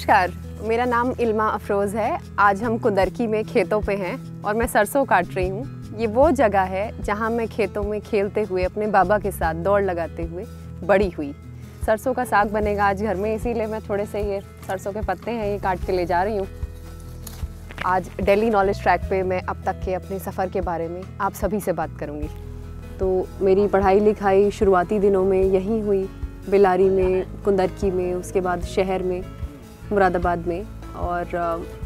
नमस्कार, मेरा नाम इल्मा अफरोज़ है। आज हम कुदरकी में खेतों पे हैं और मैं सरसों काट रही हूँ। ये वो जगह है जहाँ मैं खेतों में खेलते हुए, अपने बाबा के साथ दौड़ लगाते हुए बड़ी हुई। सरसों का साग बनेगा आज घर में, इसीलिए मैं थोड़े से ये सरसों के पत्ते हैं, ये काट के ले जा रही हूँ। आज डेली नॉलेज ट्रैक पे मैं अब तक के अपने सफ़र के बारे में आप सभी से बात करूँगी। तो मेरी पढ़ाई लिखाई शुरुआती दिनों में यहीं हुई। बिलारी में, कुंदरकी में, उसके बाद शहर में। मुरादाबाद में और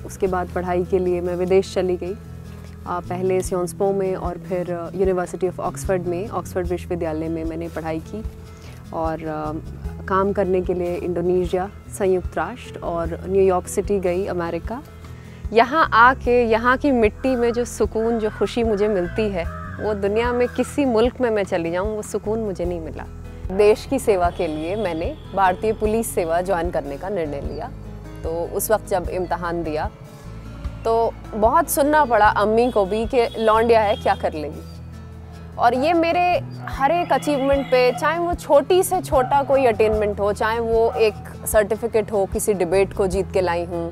उसके बाद पढ़ाई के लिए मैं विदेश चली गई। पहले स्योन्सपो में और फिर यूनिवर्सिटी ऑफ़ ऑक्सफर्ड में ऑक्सफर्ड विश्वविद्यालय में मैंने पढ़ाई की और काम करने के लिए इंडोनेशिया संयुक्त राष्ट्र और न्यूयॉर्क सिटी गई अमेरिका यहाँ आके, यहाँ की मिट्टी में जो सुकून, जो खुशी मुझे मिलती है, वो दुनिया में किसी मुल्क में मैं चली जाऊँ, वो सुकून मुझे नहीं मिला। देश की सेवा के लिए मैंने भारतीय पुलिस सेवा ज्वाइन करने का निर्णय लिया। तो उस वक्त जब इम्तहान दिया तो बहुत सुनना पड़ा अम्मी को भी कि लौंडिया है क्या कर लेगी? और ये मेरे हर एक अचीवमेंट पे चाहे वो छोटी से छोटा कोई अटेनमेंट हो चाहे वो एक सर्टिफिकेट हो किसी डिबेट को जीत के लाई हूँ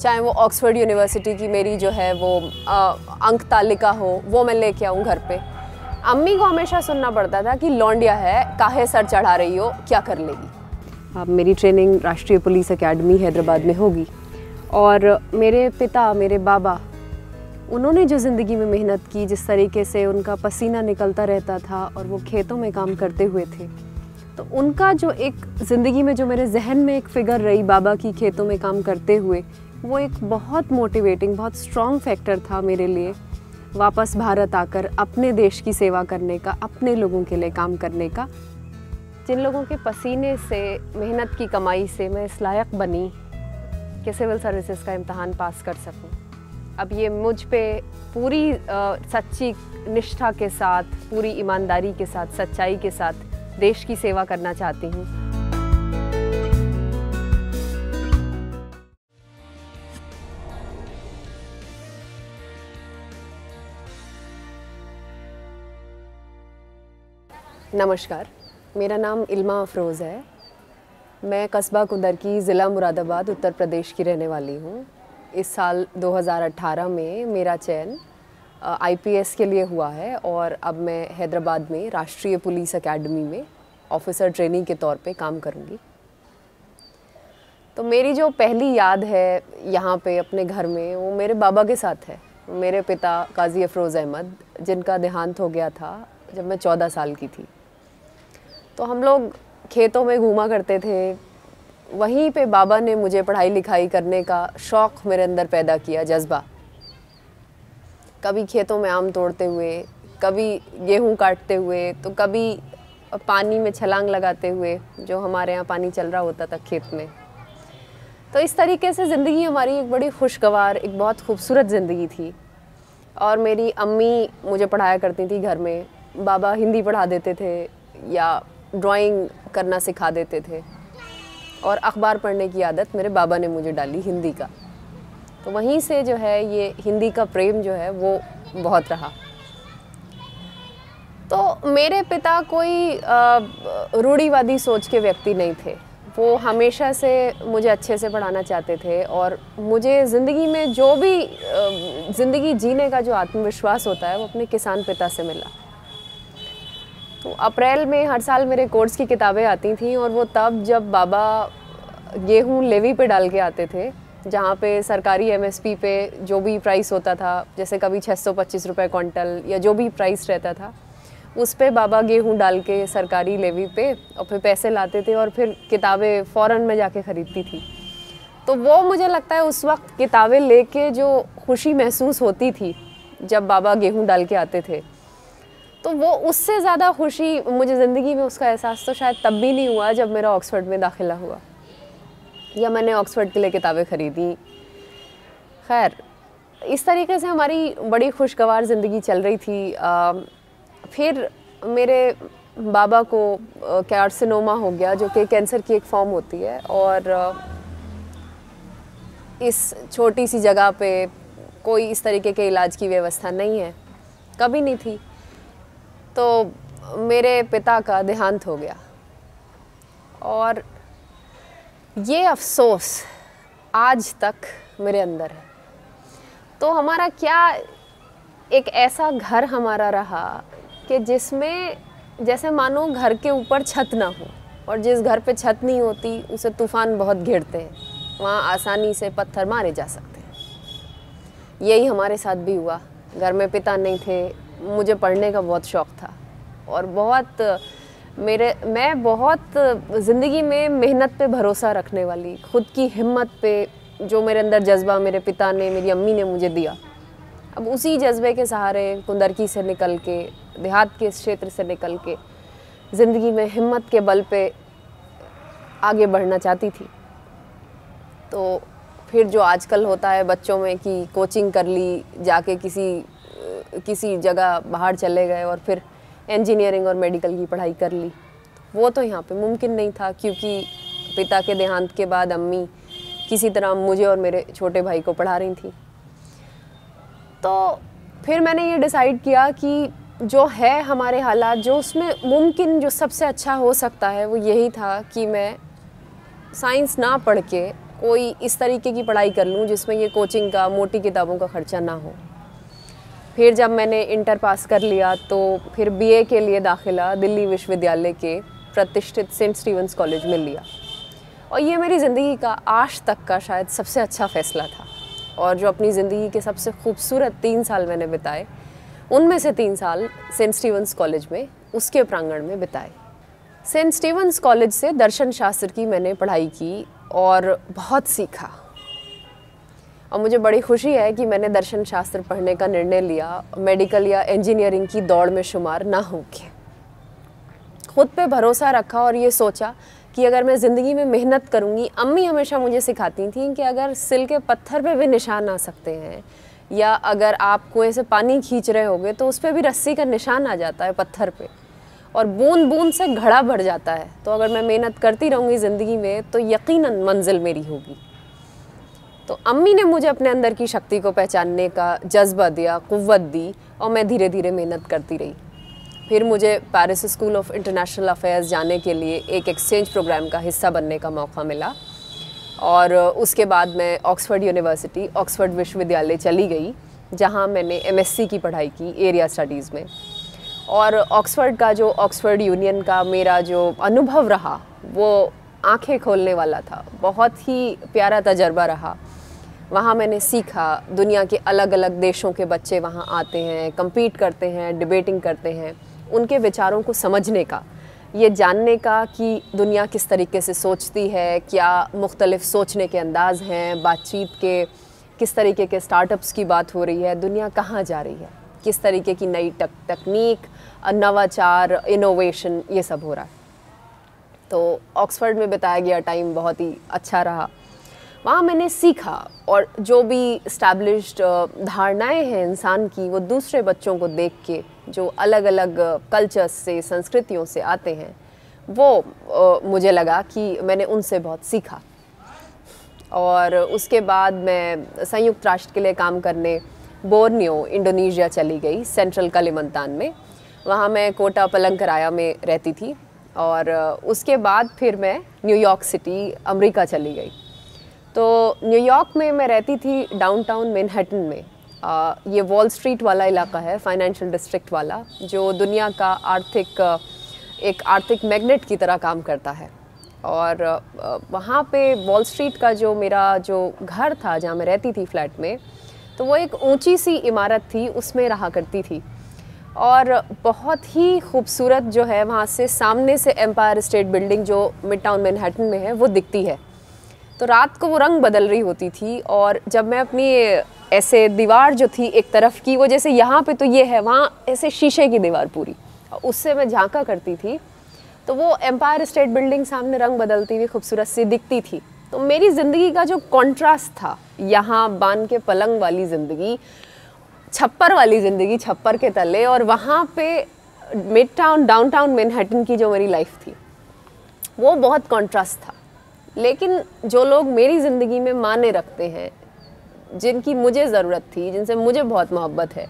चाहे वो ऑक्सफोर्ड यूनिवर्सिटी की मेरी जो है वो आ, अंक तालिका हो वो मैं लेके आऊँ घर पे। अम्मी को हमेशा सुनना पड़ता था कि लौंडिया है काहे सर चढ़ा रही हो क्या कर लेगी? मेरी ट्रेनिंग राष्ट्रीय पुलिस एकेडमी हैदराबाद में होगी। और मेरे पिता, मेरे बाबा, उन्होंने जो ज़िंदगी में मेहनत की, जिस तरीके से उनका पसीना निकलता रहता था और वो खेतों में काम करते हुए थे तो उनका जो एक ज़िंदगी में जो मेरे जहन में एक फ़िगर रही बाबा की खेतों में काम करते हुए, वो एक बहुत मोटिवेटिंग बहुत स्ट्रॉन्ग फैक्टर था मेरे लिए, वापस भारत आकर अपने देश की सेवा करने का, अपने लोगों के लिए काम करने का। जिन लोगों के पसीने से मेहनत की कमाई से मैं इस लायक बनी कि सिविल सर्विसेज़ का इम्तहान पास कर सकूँ। अब ये मुझ पे पूरी आ, सच्ची निष्ठा के साथ पूरी ईमानदारी के साथ सच्चाई के साथ देश की सेवा करना चाहती हूँ नमस्कार मेरा नाम इल्मा अफरोज़ है। मैं कस्बा कुदर की ज़िला मुरादाबाद, उत्तर प्रदेश की रहने वाली हूँ। इस साल 2018 में मेरा चयन आईपीएस के लिए हुआ है और अब मैं हैदराबाद में राष्ट्रीय पुलिस एकेडमी में ऑफिसर ट्रेनिंग के तौर पे काम करूँगी। तो मेरी जो पहली याद है यहाँ पे अपने घर में, वो मेरे बाबा के साथ है। मेरे पिता काजी अफरोज़ अहमद, जिनका देहांत हो गया था जब मैं चौदह साल की थी। तो हम लोग खेतों में घूमा करते थे। वहीं पे बाबा ने मुझे पढ़ाई लिखाई करने का शौक़ मेरे अंदर पैदा किया, जज्बा। कभी खेतों में आम तोड़ते हुए, कभी गेहूँ काटते हुए तो कभी पानी में छलांग लगाते हुए, जो हमारे यहाँ पानी चल रहा होता था खेत में। तो इस तरीके से ज़िंदगी हमारी एक बड़ी खुशगवार, एक बहुत खूबसूरत ज़िंदगी थी। और मेरी अम्मी मुझे पढ़ाया करती थी घर में, बाबा हिंदी पढ़ा देते थे या ड्राइंग करना सिखा देते थे। और अखबार पढ़ने की आदत मेरे बाबा ने मुझे डाली हिंदी का। तो वहीं से जो है ये हिंदी का प्रेम जो है वो बहुत रहा। तो मेरे पिता कोई रूढ़ीवादी सोच के व्यक्ति नहीं थे। वो हमेशा से मुझे अच्छे से पढ़ाना चाहते थे और मुझे ज़िंदगी में जो भी ज़िंदगी जीने का जो आत्मविश्वास होता है वो अपने किसान पिता से मिला। तो अप्रैल में हर साल मेरे कोर्स की किताबें आती थी और वो तब जब बाबा गेहूँ लेवी पे डाल के आते थे, जहाँ पे सरकारी एमएसपी पे जो भी प्राइस होता था, जैसे कभी छः सौ पच्चीस रुपये क्विंटल या जो भी प्राइस रहता था, उस पर बाबा गेहूँ डाल के सरकारी लेवी पे और फिर पैसे लाते थे और फिर किताबें फ़ौरन में जाके ख़रीदती थी। तो वो मुझे लगता है उस वक्त किताबें लेके जो खुशी महसूस होती थी, जब बाबा गेहूँ डाल के आते थे तो वो उससे ज़्यादा खुशी मुझे ज़िंदगी में उसका एहसास तो शायद तब भी नहीं हुआ जब मेरा ऑक्सफर्ड में दाखिला हुआ। या मैंने ऑक्सफर्ड के लिए किताबें ख़रीदी। खैर इस तरीके से हमारी बड़ी खुशगवार ज़िंदगी चल रही थी। आ, फिर मेरे बाबा को कैर्सिनोमा हो गया जो कि कैंसर की एक फॉर्म होती है। और इस छोटी सी जगह पे कोई इस तरीके के इलाज की व्यवस्था नहीं है। कभी नहीं थी। तो मेरे पिता का देहांत हो गया। और ये अफसोस आज तक मेरे अंदर है। तो हमारा क्या एक ऐसा घर हमारा रहा कि जिसमें जैसे मानो घर के ऊपर छत ना हो और जिस घर पे छत नहीं होती, उसे तूफ़ान बहुत घेरते हैं। वहाँ आसानी से पत्थर मारे जा सकते हैं। यही हमारे साथ भी हुआ। घर में पिता नहीं थे मुझे पढ़ने का बहुत शौक़ था। और बहुत, मेरे, मैं बहुत ज़िंदगी में मेहनत पे भरोसा रखने वाली, खुद की हिम्मत पे जो मेरे अंदर जज्बा मेरे पिता ने, मेरी अम्मी ने मुझे दिया। अब उसी जज्बे के सहारे कुंदरकी से निकल के, देहात के क्षेत्र से निकल के, ज़िंदगी में हिम्मत के बल पे आगे बढ़ना चाहती थी। तो फिर जो आजकल होता है बच्चों में कि कोचिंग कर ली, जाके किसी किसी जगह बाहर चले गए और फिर इंजीनियरिंग और मेडिकल की पढ़ाई कर ली। वो तो यहाँ पे मुमकिन नहीं था क्योंकि पिता के देहांत के बाद अम्मी किसी तरह मुझे और मेरे छोटे भाई को पढ़ा रही थी। तो फिर मैंने ये डिसाइड किया कि जो है हमारे हालात, जो उसमें मुमकिन, जो सबसे अच्छा हो सकता है, वो यही था कि मैं साइंस ना पढ़ के कोई इस तरीके की पढ़ाई कर लूँ जिसमें ये कोचिंग का, मोटी किताबों का ख़र्चा ना हो। फिर जब मैंने इंटर पास कर लिया तो फिर बीए के लिए दाखिला दिल्ली विश्वविद्यालय के प्रतिष्ठित सेंट स्टीवंस कॉलेज में लिया। और ये मेरी ज़िंदगी का आज तक का शायद सबसे अच्छा फ़ैसला था। और जो अपनी ज़िंदगी के सबसे खूबसूरत तीन साल मैंने बिताए, उनमें से तीन साल सेंट स्टीवंस कॉलेज में, उसके प्रांगण में बिताए। सेंट स्टीवंस कॉलेज से दर्शन शास्त्र की मैंने पढ़ाई की और बहुत सीखा। और मुझे बड़ी खुशी है कि मैंने दर्शन शास्त्र पढ़ने का निर्णय लिया मेडिकल या इंजीनियरिंग की दौड़ में शुमार ना होके। खुद पे भरोसा रखा और ये सोचा कि अगर मैं ज़िंदगी में मेहनत करूँगी, अम्मी हमेशा मुझे सिखाती थी कि अगर सिल के पत्थर पे भी निशान आ सकते हैं, या अगर आप कुएँ से पानी खींच रहे होगे तो उस पर भी रस्सी का निशान आ जाता है पत्थर पे। और बूंद बूंद से घड़ा भर जाता है। तो अगर मैं मेहनत करती रहूँगी ज़िंदगी में तो यकीनन मंजिल मेरी होगी। तो अम्मी ने मुझे अपने अंदर की शक्ति को पहचानने का जज्बा दिया, कुव्वत दी और मैं धीरे धीरे मेहनत करती रही। फिर मुझे Paris school of international affairs जाने के लिए एक एक्सचेंज प्रोग्राम का हिस्सा बनने का मौका मिला और उसके बाद मैं ऑक्सफर्ड यूनिवर्सिटी ऑक्सफर्ड विश्वविद्यालय चली गई, जहाँ मैंने एमएससी की पढ़ाई की एरिया स्टडीज़ में। और ऑक्सफर्ड का जो ऑक्सफर्ड यूनियन का मेरा जो अनुभव रहा, वो आँखें खोलने वाला था। बहुत ही प्यारा तजर्बा रहा। वहाँ मैंने सीखा, दुनिया के अलग अलग देशों के बच्चे वहाँ आते हैं, compete करते हैं डिबेटिंग करते हैं, उनके विचारों को समझने का। ये जानने का कि दुनिया किस तरीके से सोचती है, क्या मुख्तलिफ़ सोचने के अंदाज़ हैं, बातचीत के किस तरीके के स्टार्टअप्स की बात हो रही है, दुनिया कहाँ जा रही है, किस तरीके की नई तक तकनीक नवाचार इनोवेशन ये सब हो रहा है। तो ऑक्सफर्ड में बताया गया टाइम बहुत ही अच्छा रहा। वहाँ मैंने सीखा और जो भी इस्टेब्लिश्ड धारणाएँ हैं इंसान की, वो दूसरे बच्चों को देख के जो अलग अलग कल्चर्स से, संस्कृतियों से आते हैं, वो मुझे लगा कि मैंने उनसे बहुत सीखा। और उसके बाद मैं संयुक्त राष्ट्र के लिए काम करने बोर्नियो, इंडोनेशिया चली गई, सेंट्रल कलिमंतान में। वहाँ मैं कोटा पलंगराया में रहती थी और उसके बाद फिर मैं न्यूयॉर्क सिटी, अमेरिका चली गई। तो न्यूयॉर्क में मैं रहती थी डाउनटाउन मैनहट्टन में। आ, ये वॉल स्ट्रीट वाला इलाका है फाइनेंशियल डिस्ट्रिक्ट वाला जो दुनिया का आर्थिक एक आर्थिक मैग्नेट की तरह काम करता है। और वहाँ पे वॉल स्ट्रीट का जो मेरा जो घर था जहाँ मैं रहती थी फ्लैट में तो वो एक ऊँची सी इमारत थी उसमें रहा करती थी। और बहुत ही खूबसूरत जो है वहाँ से सामने से एम्पायर स्टेट बिल्डिंग जो मिड टाउन मैनहट्टन में है वो दिखती है। तो रात को वो रंग बदल रही होती थी और जब मैं अपनी ऐसे दीवार जो थी एक तरफ़ की, वो जैसे यहाँ पे तो ये है, वहाँ ऐसे शीशे की दीवार पूरी। उससे मैं झांका करती थी तो वो एम्पायर स्टेट बिल्डिंग सामने रंग बदलती हुई, खूबसूरत सी दिखती थी। तो मेरी ज़िंदगी का जो कॉन्ट्रास्ट था, यहाँ बान के पलंग वाली ज़िंदगी, छप्पर वाली ज़िंदगी छप्पर के तले और वहाँ पे midtown downtown Manhattan की जो मेरी लाइफ थी, वो बहुत कॉन्ट्रास्ट था। लेकिन जो लोग मेरी ज़िंदगी में माने रखते हैं, जिनकी मुझे ज़रूरत थी, जिनसे मुझे बहुत मोहब्बत है,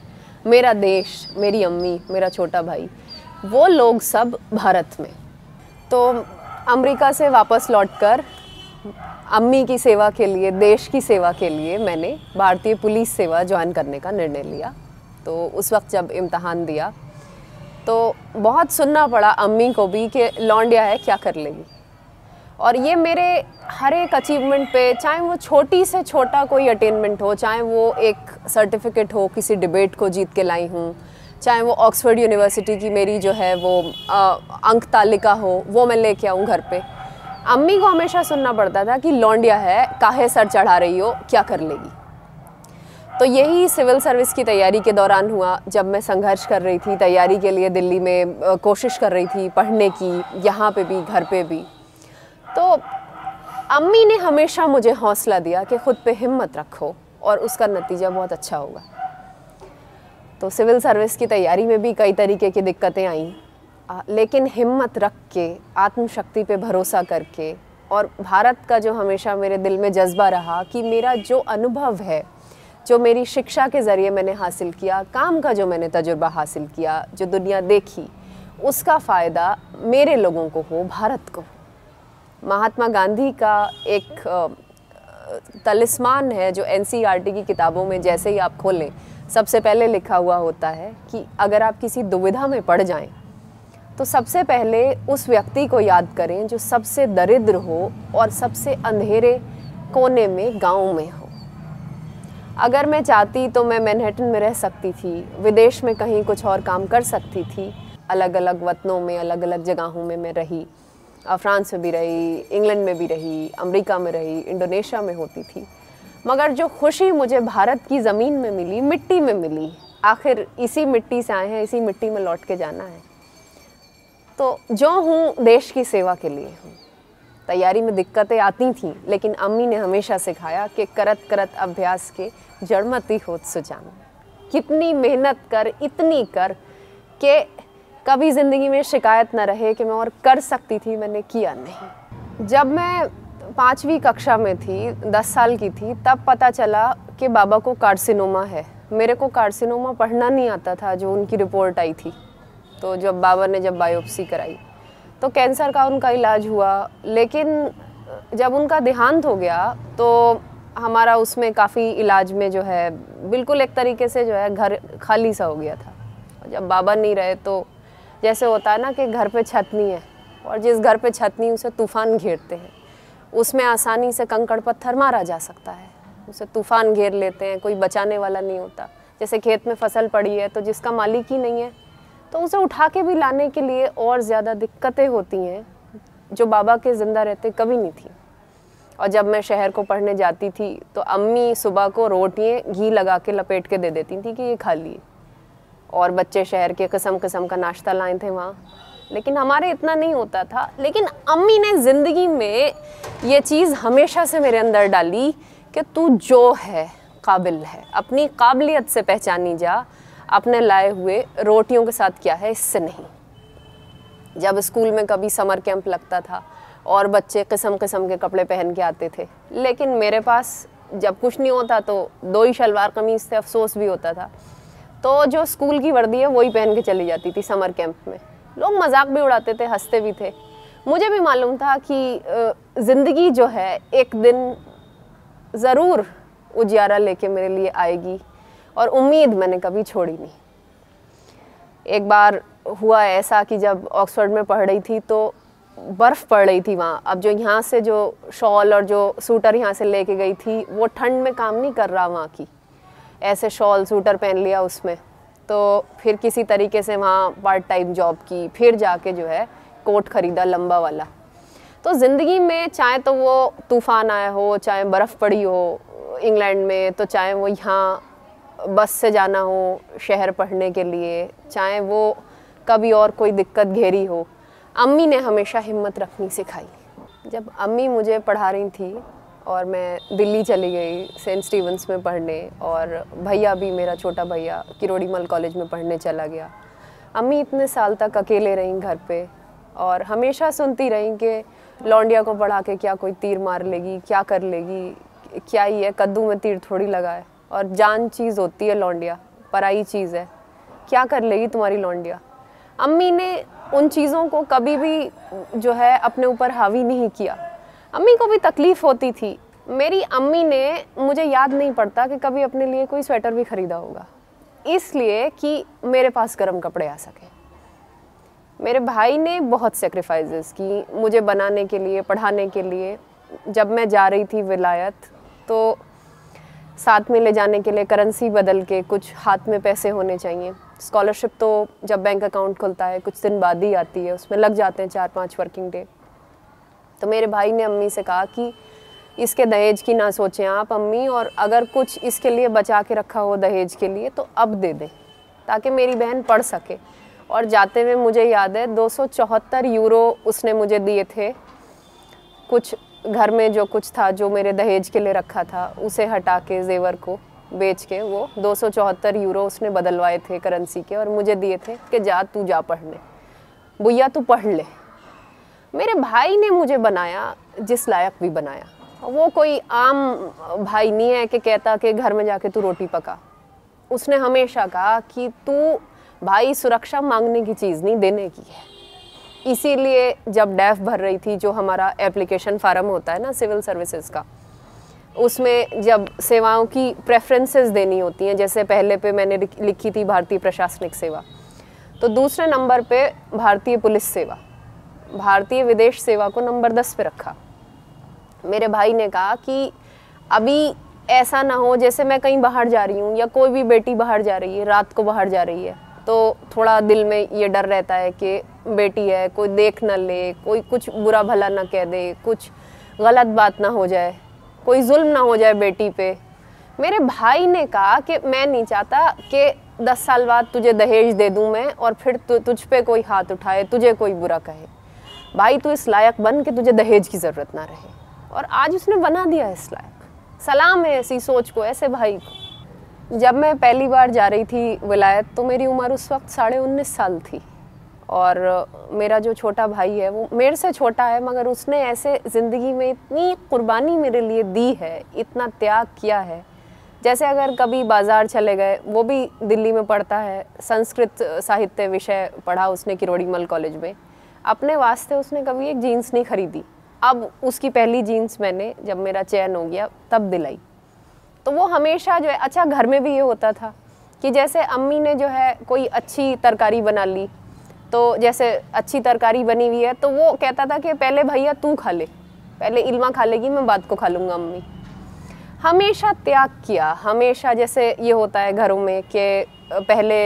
मेरा देश, मेरी अम्मी, मेरा छोटा भाई, वो लोग सब भारत में। तो अमेरिका से वापस लौटकर, अम्मी की सेवा के लिए, देश की सेवा के लिए मैंने भारतीय पुलिस सेवा ज्वाइन करने का निर्णय लिया। तो उस वक्त जब इम्तहान दिया तो बहुत सुनना पड़ा अम्मी को भी कि लौंडिया है, क्या कर लेगी? और ये मेरे हर एक अचीवमेंट पे चाहे वो छोटी से छोटा कोई अटेनमेंट हो चाहे वो एक सर्टिफिकेट हो किसी डिबेट को जीत के लाई हूँ चाहे वो ऑक्सफोर्ड यूनिवर्सिटी की मेरी जो है वो आ, अंक तालिका हो वो मैं लेके आऊँ घर पे। अम्मी को हमेशा सुनना पड़ता था कि लौंडिया है काहे सर चढ़ा रही हो क्या कर लेगी? तो यही सिविल सर्विस की तैयारी के दौरान हुआ जब मैं संघर्ष कर रही थी तैयारी के लिए दिल्ली में कोशिश कर रही थी पढ़ने की यहाँ पे भी घर पे भी। तो अम्मी ने हमेशा मुझे हौसला दिया कि खुद पे हिम्मत रखो और उसका नतीजा बहुत अच्छा होगा। तो सिविल सर्विस की तैयारी में भी कई तरीके की दिक्कतें आईं। लेकिन हिम्मत रख के, आत्मशक्ति पे भरोसा करके और भारत का जो हमेशा मेरे दिल में जज्बा रहा कि मेरा जो अनुभव है, जो मेरी शिक्षा के ज़रिए मैंने हासिल किया, काम का जो मैंने तजुर्बा हासिल किया, जो दुनिया देखी, उसका फ़ायदा मेरे लोगों को हो, भारत को महात्मा गांधी का एक तलिस्मान है जो एन की किताबों में जैसे ही आप खोलें, सबसे पहले लिखा हुआ होता है कि अगर आप किसी दुविधा में पड़ जाएँ तो सबसे पहले उस व्यक्ति को याद करें जो सबसे दरिद्र हो और सबसे अंधेरे कोने में गाँव में हो। अगर मैं चाहती तो मैं मैनहट्टन में रह सकती थी, विदेश में कहीं कुछ और काम कर सकती थी अलग अलग वतनों में अलग अलग जगहों में मैं रही। फ्रांस में भी रही, इंग्लैंड में भी रही, अमेरिका में रही, इंडोनेशिया में होती थी। मगर जो खुशी मुझे भारत की ज़मीन में मिली, मिट्टी में मिली, आखिर इसी मिट्टी से आए हैं, इसी मिट्टी में लौट के जाना है। तो जो हूँ, देश की सेवा के लिए हूँ। तैयारी में दिक्कतें आती थीं, लेकिन अम्मी ने हमेशा सिखाया कि करत करत अभ्यास के जड़मती होत सुजान। कितनी मेहनत कर, इतनी कर कि कभी ज़िंदगी में शिकायत न रहे कि मैं और कर सकती थी, मैंने किया नहीं। जब मैं पाँचवीं कक्षा में थी, दस साल की थी, तब पता चला कि बाबा को कार्सिनोमा है। मेरे को कार्सिनोमा पढ़ना नहीं आता था जो उनकी रिपोर्ट आई थी। तो जब बाबा ने जब बायोप्सी कराई तो कैंसर का उनका इलाज हुआ। लेकिन जब उनका देहांत हो गया तो हमारा उसमें काफ़ी इलाज में जो है, बिल्कुल एक तरीके से जो है, घर खाली सा हो गया था। जब बाबा नहीं रहे तो जैसे होता है ना कि घर पे छत नहीं है और जिस घर पे छत नहीं उसे तूफ़ान घेरते हैं। उसमें आसानी से कंकड़ पत्थर मारा जा सकता है। उसे तूफ़ान घेर लेते हैं, कोई बचाने वाला नहीं होता। जैसे खेत में फ़सल पड़ी है तो जिसका मालिक ही नहीं है तो उसे उठा के भी लाने के लिए और ज़्यादा दिक्कतें होती हैं, जो बाबा के ज़िंदा रहते कभी नहीं थी। और जब मैं शहर को पढ़ने जाती थी तो अम्मी सुबह को रोटियाँ घी लगा के लपेट के दे देती थी कि ये खा लिए। और बच्चे शहर के किस्म किस्म का नाश्ता लाए थे वहाँ। लेकिन हमारे इतना नहीं होता था। लेकिन अम्मी ने ज़िंदगी में ये चीज़ हमेशा से मेरे अंदर डाली कि तू जो है, काबिल है। अपनी काबिलियत से पहचानी जा, अपने लाए हुए रोटियों के साथ क्या है, इससे नहीं। जब स्कूल में कभी समर कैंप लगता था और बच्चे किस्म किस्म के कपड़े पहन के आते थे। लेकिन मेरे पास जब कुछ नहीं होता तो दो ही शलवार कमीज़ थे, अफसोस भी होता था। तो जो स्कूल की वर्दी है, वही पहन के चली जाती थी समर कैंप में। लोग मज़ाक भी उड़ाते थे, हँसते भी थे। मुझे भी मालूम था कि ज़िंदगी जो है, एक दिन ज़रूर उजियारा लेके मेरे लिए आएगी, और उम्मीद मैंने कभी छोड़ी नहीं। एक बार हुआ ऐसा कि जब ऑक्सफोर्ड में पढ़ रही थी तो बर्फ़ पड़ रही थी वहाँ। अब जो यहाँ से जो शॉल और जो सूटर यहाँ से लेके गई थी, वो ठंड में काम नहीं कर रहा वहाँ की। ऐसे शॉल, सूटर पहन लिया उसमें। तो फिर किसी तरीके से वहाँ पार्ट टाइम जॉब की, फिर जाके जो है कोट ख़रीदा, लंबा वाला। तो ज़िंदगी में चाहे तो वो तूफ़ान आया हो, चाहे बर्फ़ पड़ी हो इंग्लैंड में तो चाहे वो यहाँ बस से जाना हो शहर पढ़ने के लिए, चाहे वो कभी और कोई दिक्कत घेरी हो, अम्मी ने हमेशा हिम्मत रखनी सिखाई। जब अम्मी मुझे पढ़ा रही थी और मैं दिल्ली चली गई सेंट स्टीवंस में पढ़ने और भैया भी मेरा छोटा भैया किरोड़ीमल कॉलेज में पढ़ने चला गया। अम्मी इतने साल तक अकेले रहीं घर पे और हमेशा सुनती रहीं कि लौंडिया को पढ़ा के क्या कोई तीर मार लेगी, क्या कर लेगी, क्या ही है, कद्दू में तीर थोड़ी लगा है और जान चीज़ होती है लौंडिया, पराई चीज़ है। क्या कर लेगी तुम्हारी लौंडिया? अम्मी ने उन चीज़ों को कभी भी जो है अपने ऊपर हावी नहीं किया। अम्मी को भी तकलीफ़ होती थी। मेरी अम्मी ने मुझे याद नहीं पड़ता कि कभी अपने लिए कोई स्वेटर भी ख़रीदा होगा। इसलिए कि मेरे पास गर्म कपड़े आ सके। मेरे भाई ने बहुत सेक्रीफाइसेस की मुझे बनाने के लिए, पढ़ाने के लिए। जब मैं जा रही थी विलायत तो साथ में ले जाने के लिए करेंसी बदल के कुछ हाथ में पैसे होने चाहिए। स्कॉलरशिप तो जब बैंक अकाउंट खुलता है, कुछ दिन बाद ही आती है, उसमें लग जाते हैं चार पाँच वर्किंग डे तो मेरे भाई ने अम्मी से कहा कि इसके दहेज की ना सोचें आप अम्मी, और अगर कुछ इसके लिए बचा के रखा हो दहेज के लिए तो अब दे दें, ताकि मेरी बहन पढ़ सके। और जाते हुए मुझे याद है, दो यूरो उसने मुझे दिए थे। कुछ घर में जो कुछ था, जो मेरे दहेज के लिए रखा था, उसे हटा के, जेवर को बेच के, वो दो सौ चौहत्तर यूरो उसने बदलवाए थे करेंसी के, और मुझे दिए थे कि जा तू जा पढ़ने। भैया, तू पढ़ ले। मेरे भाई ने मुझे बनाया, जिस लायक भी बनाया। वो कोई आम भाई नहीं है कि कहता कि घर में जाके तू रोटी पका। उसने हमेशा कहा कि तू भाई सुरक्षा मांगने की चीज़ नहीं, देने की है। इसीलिए जब डैफ भर रही थी, जो हमारा एप्लीकेशन फार्म होता है ना, सिविल सर्विसेज़ का, उसमें जब सेवाओं की प्रेफरेंसेस देनी होती हैं, जैसे पहले पे मैंने लिखी थी भारतीय प्रशासनिक सेवा तो दूसरे नंबर पे भारतीय पुलिस सेवा। भारतीय विदेश सेवा को नंबर दस पे रखा। मेरे भाई ने कहा कि अभी ऐसा ना हो जैसे मैं कहीं बाहर जा रही हूँ या कोई भी बेटी बाहर जा रही है रात को बाहर जा रही है तो थोड़ा दिल में ये डर रहता है कि बेटी है कोई देख ना ले कोई कुछ बुरा भला ना कह दे कुछ गलत बात ना हो जाए कोई जुल्म ना हो जाए बेटी पे। मेरे भाई ने कहा कि मैं नहीं चाहता कि दस साल बाद तुझे दहेज दे दूँ मैं और फिर तु, तुझ पे कोई हाथ उठाए तुझे कोई बुरा कहे। भाई तू इस लायक बन के तुझे दहेज की ज़रूरत ना रहे। और आज उसने बना दिया इस लायक। सलाम है ऐसी सोच को, ऐसे भाई को। जब मैं पहली बार जा रही थी विलायत तो मेरी उम्र उस वक्त साढ़े उन्नीस साल थी। और मेरा जो छोटा भाई है, वो मेरे से छोटा है, मगर उसने ऐसे ज़िंदगी में इतनी कुर्बानी मेरे लिए दी है, इतना त्याग किया है। जैसे अगर कभी बाज़ार चले गए, वो भी दिल्ली में पढ़ता है, संस्कृत साहित्य विषय पढ़ा उसने किरोड़ीमल कॉलेज में। अपने वास्ते उसने कभी एक जीन्स नहीं खरीदी। अब उसकी पहली जीन्स मैंने जब मेरा चयन हो गया, तब दिलाई। तो वो हमेशा जो है अच्छा घर में भी ये होता था कि जैसे अम्मी ने जो है कोई अच्छी तरकारी बना ली तो जैसे अच्छी तरकारी बनी हुई है तो वो कहता था कि पहले भैया तू खा ले, पहले इल्मा खा लेगी, मैं बाद को खा लूँगा अम्मी। हमेशा त्याग किया, हमेशा जैसे ये होता है घरों में कि पहले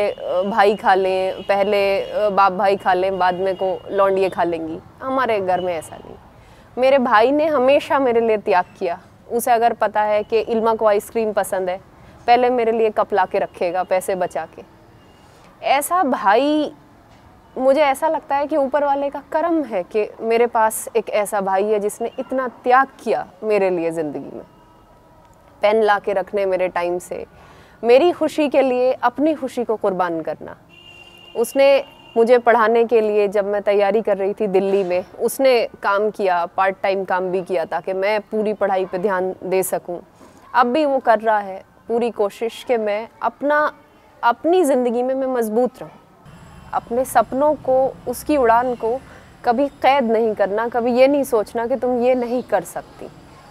भाई खा लें, पहले बाप भाई खा लें, बाद में को लौंडिए खा लेंगी। हमारे घर में ऐसा नहीं। मेरे भाई ने हमेशा मेरे लिए त्याग किया। उसे अगर पता है कि इल्मा को आइसक्रीम पसंद है, पहले मेरे लिए कप ला के रखेगा पैसे बचा के। ऐसा भाई, मुझे ऐसा लगता है कि ऊपर वाले का कर्म है कि मेरे पास एक ऐसा भाई है जिसने इतना त्याग किया मेरे लिए ज़िंदगी में। पेन ला के रखने मेरे टाइम से। मेरी खुशी के लिए, अपनी खुशी को कुर्बान करना। उसने मुझे पढ़ाने के लिए जब मैं तैयारी कर रही थी दिल्ली में, उसने काम किया पार्ट टाइम काम भी किया ताकि मैं पूरी पढ़ाई पे ध्यान दे सकूँ। अब भी वो कर रहा है, पूरी कोशिश कि मैं अपना, अपनी ज़िंदगी में मैं मज़बूत रहूँ। अपने सपनों को, उसकी उड़ान को कभी कैद नहीं करना, कभी ये नहीं सोचना कि तुम ये नहीं कर सकती।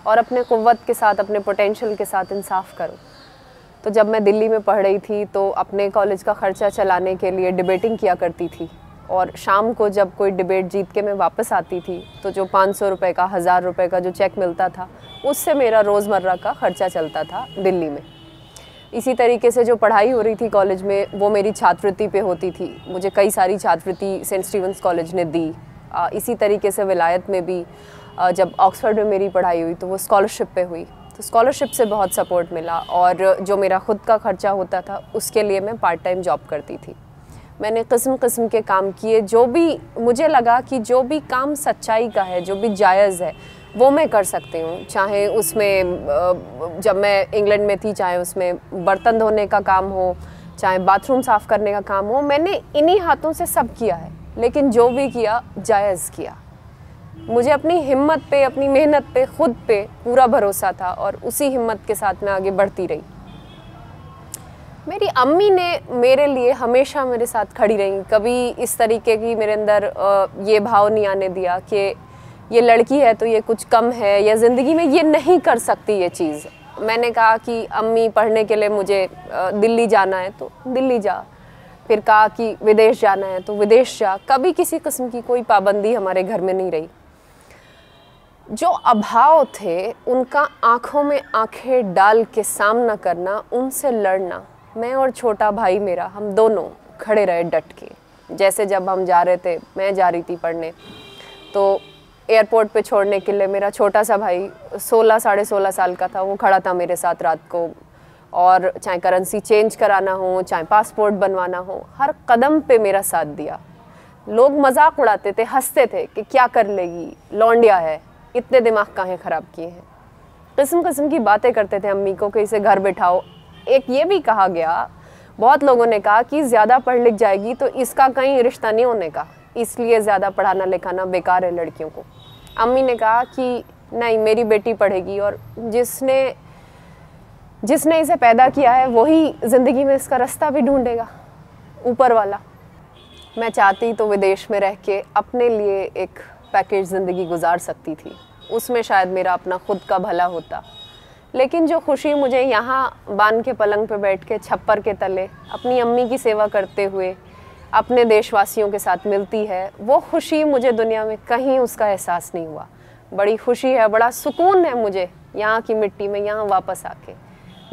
और अपने क़वत के साथ, अपने पोटेंशियल के साथ इंसाफ करो। तो जब मैं दिल्ली में पढ़ रही थी तो अपने कॉलेज का ख़र्चा चलाने के लिए डिबेटिंग किया करती थी। और शाम को जब कोई डिबेट जीत के मैं वापस आती थी तो जो पाँच सौ रुपये का, हज़ार रुपये का जो चेक मिलता था, उससे मेरा रोज़मर्रा का ख़र्चा चलता था दिल्ली में। इसी तरीके से जो पढ़ाई हो रही थी कॉलेज में, वो मेरी छात्रवृत्ति पे होती थी। मुझे कई सारी छात्रवृत्ति सेंट स्टीवंस कॉलेज ने दी। इसी तरीके से विलायत में भी जब ऑक्सफर्ड में मेरी पढ़ाई हुई तो वो स्कॉलरशिप पे हुई। तो स्कॉलरशिप से बहुत सपोर्ट मिला और जो मेरा ख़ुद का ख़र्चा होता था, उसके लिए मैं पार्ट टाइम जॉब करती थी। मैंने किस्म किस्म के काम किए, जो भी मुझे लगा कि जो भी काम सच्चाई का है, जो भी जायज़ है, वो मैं कर सकती हूँ। चाहे उसमें जब मैं इंग्लैंड में थी, चाहे उसमें बर्तन धोने का काम हो, चाहे बाथरूम साफ़ करने का काम हो, मैंने इन्हीं हाथों से सब किया है, लेकिन जो भी किया, जायज़ किया। मुझे अपनी हिम्मत पे, अपनी मेहनत पे, खुद पे पूरा भरोसा था और उसी हिम्मत के साथ मैं आगे बढ़ती रही। मेरी अम्मी ने मेरे लिए हमेशा मेरे साथ खड़ी रही। कभी इस तरीके की मेरे अंदर ये भाव नहीं आने दिया कि ये लड़की है तो ये कुछ कम है या ज़िंदगी में ये नहीं कर सकती ये चीज़। मैंने कहा कि अम्मी, पढ़ने के लिए मुझे दिल्ली जाना है तो दिल्ली जा। फिर कहा कि विदेश जाना है तो विदेश जा। कभी किसी किस्म की कोई पाबंदी हमारे घर में नहीं रही। जो अभाव थे, उनका आँखों में आँखें डाल के सामना करना, उनसे लड़ना। मैं और छोटा भाई मेरा, हम दोनों खड़े रहे डट के। जैसे जब हम जा रहे थे, मैं जा रही थी पढ़ने तो एयरपोर्ट पे छोड़ने के लिए मेरा छोटा सा भाई, सोलह, साढ़े सोलह साल का था, वो खड़ा था मेरे साथ रात को। और चाहे करेंसी चेंज कराना हो, चाहे पासपोर्ट बनवाना हो, हर कदम पे मेरा साथ दिया। लोग मज़ाक उड़ाते थे, हँसते थे कि क्या कर लेगी, लौंडिया है। इतने दिमाग कहाँ ख़राब किए हैं? किस्म किस्म की बातें करते थे अम्मी को कि इसे घर बैठाओ। एक ये भी कहा गया, बहुत लोगों ने कहा कि ज़्यादा पढ़ लिख जाएगी तो इसका कहीं रिश्ता नहीं होने का। इसलिए ज़्यादा पढ़ाना लिखाना बेकार है लड़कियों को। अम्मी ने कहा कि नहीं, मेरी बेटी पढ़ेगी और जिसने जिसने इसे पैदा किया है, वही ज़िंदगी में इसका रास्ता भी ढूंढेगा, ऊपर वाला। मैं चाहती तो विदेश में रह के अपने लिए एक पैकेज ज़िंदगी गुजार सकती थी। उसमें शायद मेरा अपना खुद का भला होता। लेकिन जो खुशी मुझे यहाँ बाँध के पलंग पे बैठ के, छप्पर के तले, अपनी अम्मी की सेवा करते हुए, अपने देशवासियों के साथ मिलती है, वो खुशी मुझे दुनिया में कहीं उसका एहसास नहीं हुआ। बड़ी खुशी है, बड़ा सुकून है मुझे यहाँ की मिट्टी में, यहाँ वापस आके।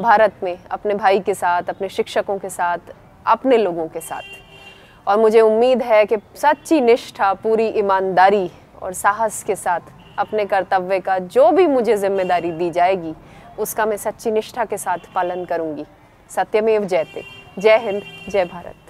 भारत में, अपने भाई के साथ, अपने शिक्षकों के साथ, अपने लोगों के साथ। और मुझे उम्मीद है कि सच्ची निष्ठा, पूरी ईमानदारी और साहस के साथ अपने कर्तव्य का जो भी मुझे ज़िम्मेदारी दी जाएगी, उसका मैं सच्ची निष्ठा के साथ पालन करूँगी। सत्यमेव जयते। जय हिंद, जय भारत।